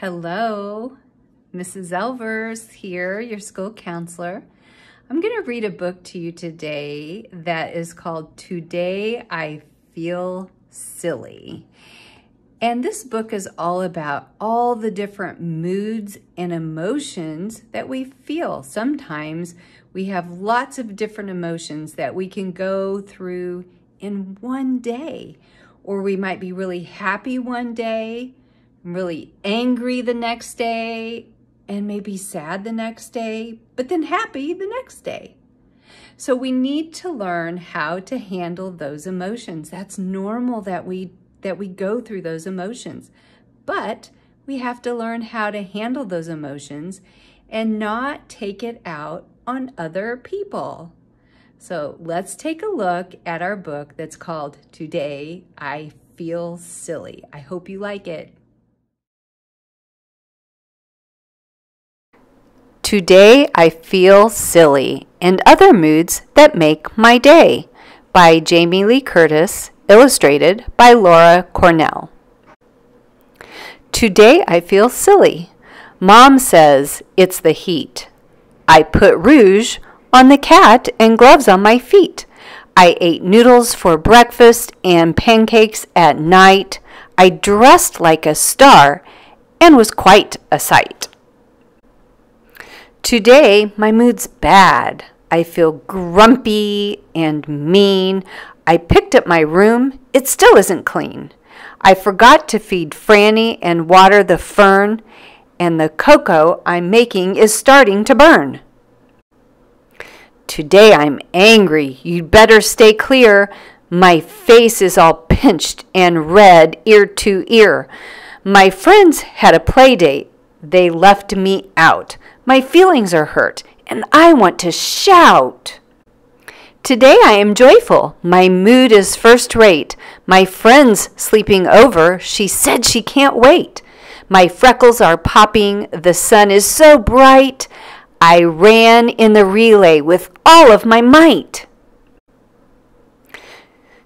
Hello, Mrs. Elvers here, your school counselor. I'm going to read a book to you today that is called Today I Feel Silly. And this book is all about all the different moods and emotions that we feel. Sometimes we have lots of different emotions that we can go through in one day. Or we might be really happy one day, really angry the next day, and maybe sad the next day, but then happy the next day. So we need to learn how to handle those emotions. That's normal that we that we go through those emotions. But we have to learn how to handle those emotions and not take it out on other people. So let's take a look at our book that's called Today I Feel Silly. I hope you like it. Today I Feel Silly and Other Moods That Make My Day by Jamie Lee Curtis, illustrated by Laura Cornell. Today I feel silly. Mom says it's the heat. I put rouge on the cat and gloves on my feet. I ate noodles for breakfast and pancakes at night. I dressed like a star and was quite a sight. Today, my mood's bad. I feel grumpy and mean. I picked up my room. It still isn't clean. I forgot to feed Franny and water the fern, and the cocoa I'm making is starting to burn. Today I'm angry. You'd better stay clear. My face is all pinched and red ear to ear. My friends had a play date. They left me out. My feelings are hurt, and I want to shout. Today I am joyful. My mood is first rate. My friend's sleeping over. She said she can't wait. My freckles are popping. The sun is so bright. I ran in the relay with all of my might.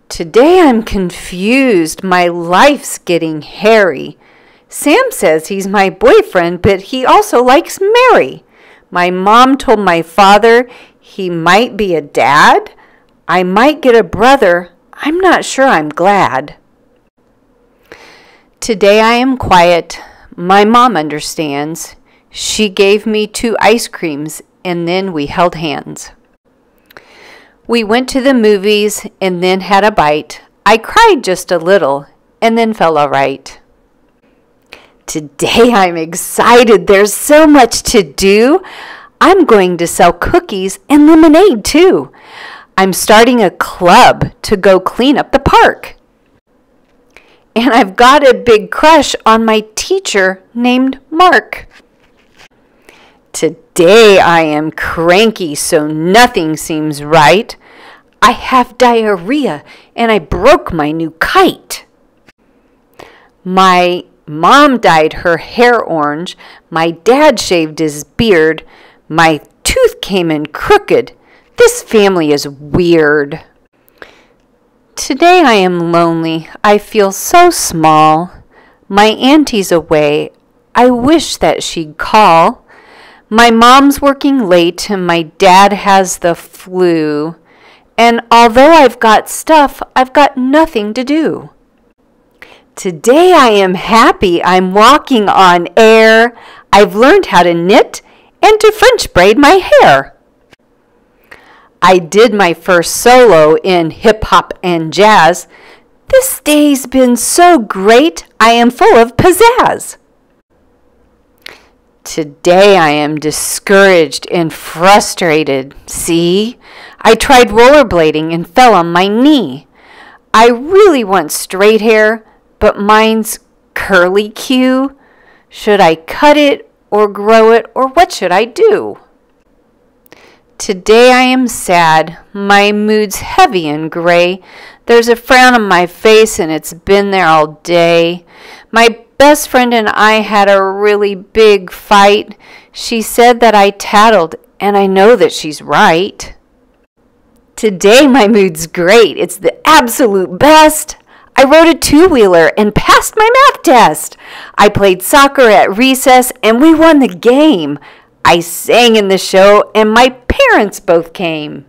Today I'm confused. My life's getting hairy. Sam says he's my boyfriend, but he also likes Mary. My mom told my father he might be a dad. I might get a brother. I'm not sure I'm glad. Today I am quiet. My mom understands. She gave me two ice creams and then we held hands. We went to the movies and then had a bite. I cried just a little and then felt all right. Today I'm excited. There's so much to do. I'm going to sell cookies and lemonade too. I'm starting a club to go clean up the park. And I've got a big crush on my teacher named Mark. Today I am cranky, so nothing seems right. I have diarrhea and I broke my new kite. My Mom dyed her hair orange. My dad shaved his beard. My tooth came in crooked. This family is weird. Today I am lonely. I feel so small. My auntie's away. I wish that she'd call. My mom's working late and my dad has the flu. And although I've got stuff, I've got nothing to do. Today I am happy. I'm walking on air. I've learned how to knit and to French braid my hair. I did my first solo in hip hop and jazz. This day's been so great, I am full of pizzazz. Today I am discouraged and frustrated. See, I tried rollerblading and fell on my knee. I really want straight hair, but mine's curly Q. Should I cut it or grow it or what should I do? Today I am sad. My mood's heavy and gray. There's a frown on my face and it's been there all day. My best friend and I had a really big fight. She said that I tattled, and I know that she's right. Today my mood's great. It's the absolute best. I rode a two wheeler and passed my math test. I played soccer at recess and we won the game. I sang in the show and my parents both came.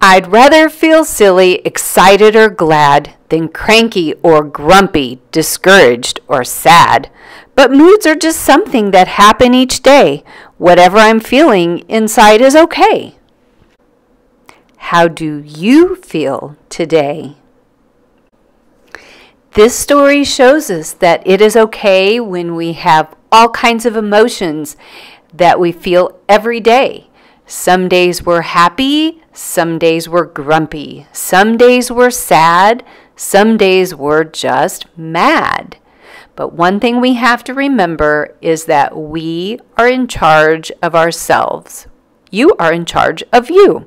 I'd rather feel silly, excited, or glad than cranky or grumpy, discouraged, or sad. But moods are just something that happen each day. Whatever I'm feeling inside is okay. How do you feel today? This story shows us that it is okay when we have all kinds of emotions that we feel every day. Some days we're happy, some days we're grumpy, some days we're sad, some days we're just mad. But one thing we have to remember is that we are in charge of ourselves. You are in charge of you.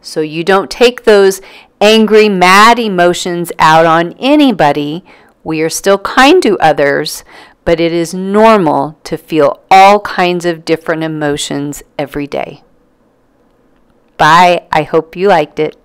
So you don't take those angry, mad emotions out on anybody. We are still kind to others, but it is normal to feel all kinds of different emotions every day. Bye. I hope you liked it.